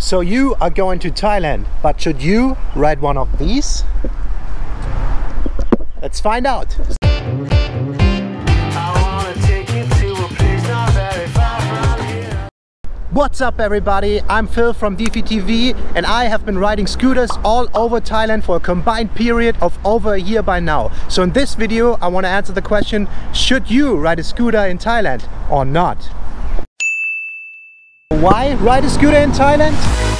So you are going to Thailand, but should you ride one of these? Let's find out. What's up everybody? I'm Phil from Defi TV and I have been riding scooters all over Thailand for a combined period of over a year by now. So in this video I want to answer the question, should you ride a scooter in Thailand or not? Why ride a scooter in Thailand?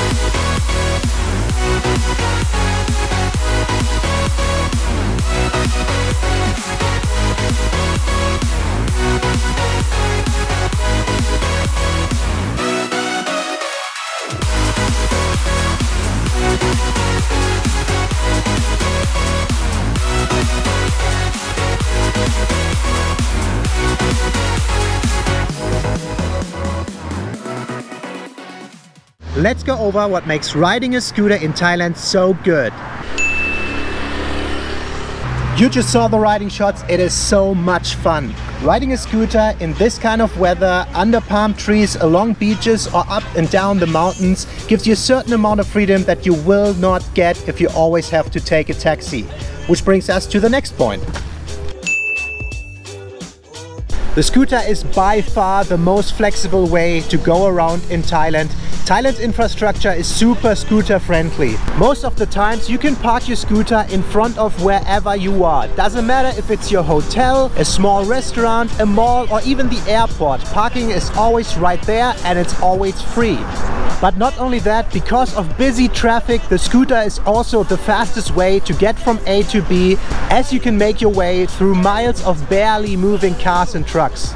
Let's go over what makes riding a scooter in Thailand so good. You just saw the riding shots, it is so much fun. Riding a scooter in this kind of weather, under palm trees, along beaches or up and down the mountains gives you a certain amount of freedom that you will not get if you always have to take a taxi. Which brings us to the next point. The scooter is by far the most flexible way to go around in Thailand. Thailand's infrastructure is super scooter friendly. Most of the times you can park your scooter in front of wherever you are. Doesn't matter if it's your hotel, a small restaurant, a mall or even the airport. Parking is always right there and it's always free. But not only that, because of busy traffic, the scooter is also the fastest way to get from A to B as you can make your way through miles of barely moving cars and trucks.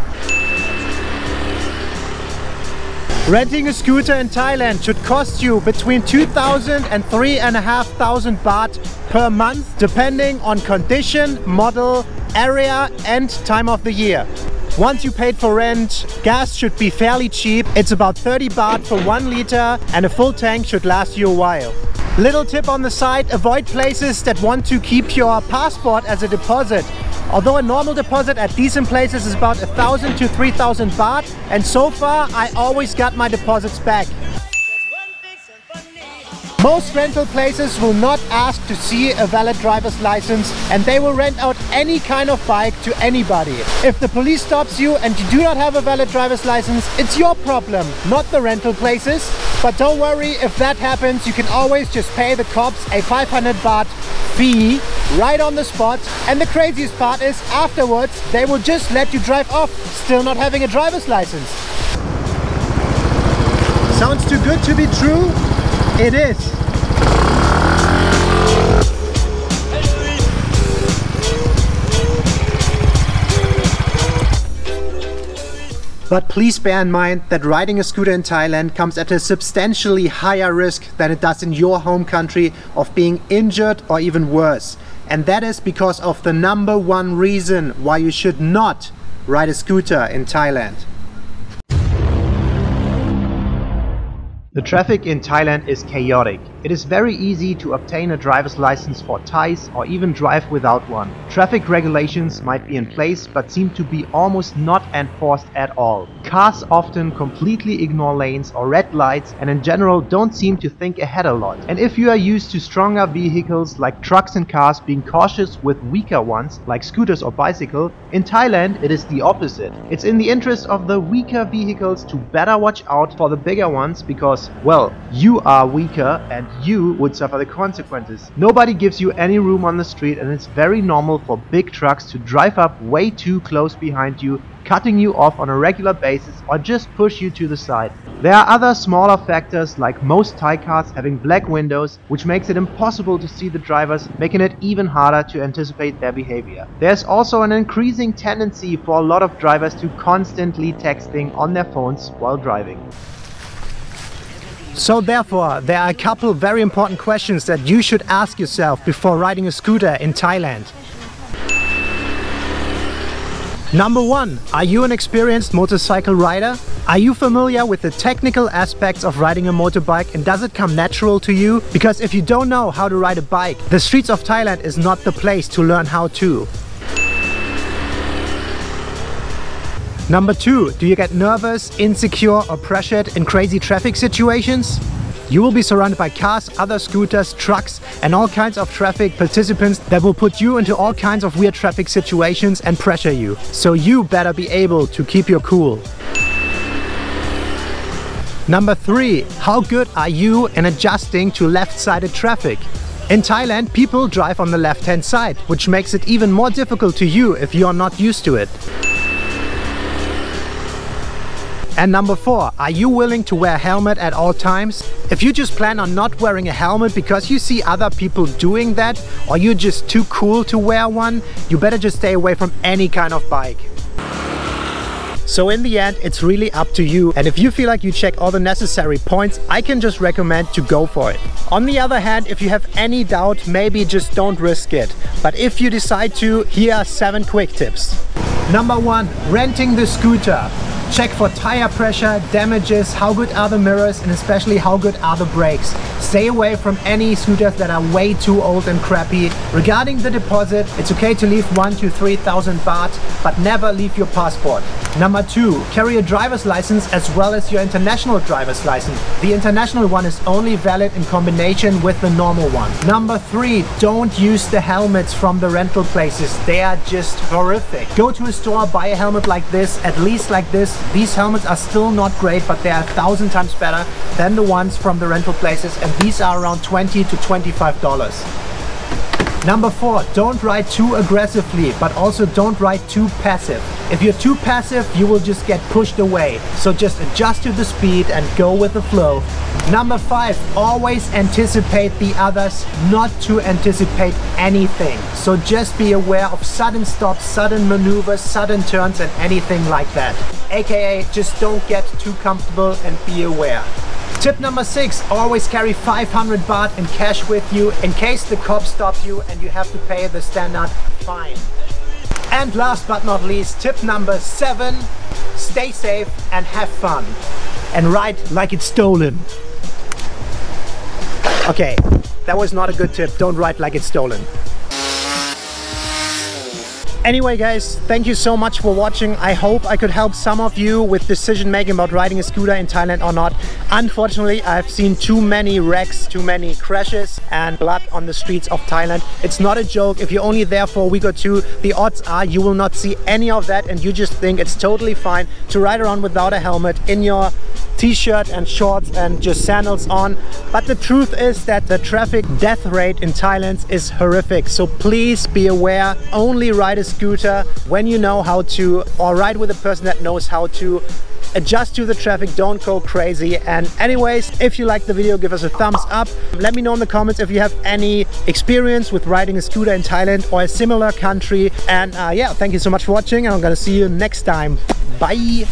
Renting a scooter in Thailand should cost you between 2,000 and 3,500 baht per month depending on condition, model, area and time of the year. Once you paid for rent, gas should be fairly cheap. It's about 30 baht for one liter and a full tank should last you a while. Little tip on the side, avoid places that want to keep your passport as a deposit. Although a normal deposit at decent places is about 1000 to 3000 baht and so far I always got my deposits back. Most rental places will not ask to see a valid driver's license and they will rent out any kind of bike to anybody. If the police stops you and you do not have a valid driver's license, it's your problem, not the rental places. But don't worry, if that happens, you can always just pay the cops a 500 baht fee right on the spot. And the craziest part is afterwards, they will just let you drive off, still not having a driver's license. Sounds too good to be true? It is. But please bear in mind that riding a scooter in Thailand comes at a substantially higher risk than it does in your home country of being injured or even worse. And that is because of the number one reason why you should not ride a scooter in Thailand. The traffic in Thailand is chaotic. It is very easy to obtain a driver's license for Thais or even drive without one. Traffic regulations might be in place but seem to be almost not enforced at all. Cars often completely ignore lanes or red lights and in general don't seem to think ahead a lot. And if you are used to stronger vehicles like trucks and cars being cautious with weaker ones like scooters or bicycle, in Thailand it is the opposite. It's in the interest of the weaker vehicles to better watch out for the bigger ones because because, well, you are weaker and you would suffer the consequences. Nobody gives you any room on the street and it's very normal for big trucks to drive up way too close behind you cutting you off on a regular basis or just push you to the side. There are other smaller factors like most Thai cars having black windows which makes it impossible to see the drivers making it even harder to anticipate their behavior. There's also an increasing tendency for a lot of drivers to constantly texting on their phones while driving. So therefore, there are a couple very important questions that you should ask yourself before riding a scooter in Thailand. Number one, are you an experienced motorcycle rider? Are you familiar with the technical aspects of riding a motorbike and does it come natural to you? Because if you don't know how to ride a bike, the streets of Thailand is not the place to learn how to. Number two, do you get nervous, insecure or pressured in crazy traffic situations? You will be surrounded by cars, other scooters, trucks and all kinds of traffic participants that will put you into all kinds of weird traffic situations and pressure you. So you better be able to keep your cool. Number three, how good are you in adjusting to left-sided traffic? In Thailand, people drive on the left-hand side, which makes it even more difficult to you if you're not used to it. And number four, are you willing to wear a helmet at all times? If you just plan on not wearing a helmet because you see other people doing that, or you're just too cool to wear one, you better just stay away from any kind of bike. So in the end, it's really up to you. And if you feel like you check all the necessary points, I can just recommend to go for it. On the other hand, if you have any doubt, maybe just don't risk it. But if you decide to, here are seven quick tips. Number one, renting the scooter. Check for tire pressure, damages, how good are the mirrors and especially how good are the brakes. Stay away from any scooters that are way too old and crappy. Regarding the deposit, it's okay to leave one to 3,000 baht, but never leave your passport. Number two, carry a driver's license as well as your international driver's license. The international one is only valid in combination with the normal one. Number three, don't use the helmets from the rental places. They are just horrific. Go to a store, buy a helmet like this, at least like this, these helmets are still not great, but they are a thousand times better than the ones from the rental places. And these are around 20 to $25. Number four, don't ride too aggressively, but also don't ride too passive. If you're too passive, you will just get pushed away. So just adjust to the speed and go with the flow. Number five, always anticipate the others, not to anticipate anything. So just be aware of sudden stops, sudden maneuvers, sudden turns and anything like that. AKA, just don't get too comfortable and be aware. Tip number six, always carry 500 baht in cash with you in case the cops stop you and you have to pay the standard fine. And last but not least, tip number seven, stay safe and have fun. And ride like it's stolen. Okay, that was not a good tip. Don't ride like it's stolen. Anyway guys, thank you so much for watching. I hope I could help some of you with decision making about riding a scooter in Thailand or not. Unfortunately, I've seen too many wrecks, too many crashes and blood on the streets of Thailand. It's not a joke. If you're only there for a week or two, the odds are you will not see any of that and you just think it's totally fine to ride around without a helmet in your t-shirt and shorts and just sandals on. But the truth is that the traffic death rate in Thailand is horrific. So please be aware, only ride a scooter when you know how to or ride with a person that knows how to adjust to the traffic don't go crazy. And anyways if you like the video give us a thumbs up. Let me know in the comments if you have any experience with riding a scooter in Thailand or a similar country. And uh, yeah thank you so much for watching and I'm gonna see you next time. Bye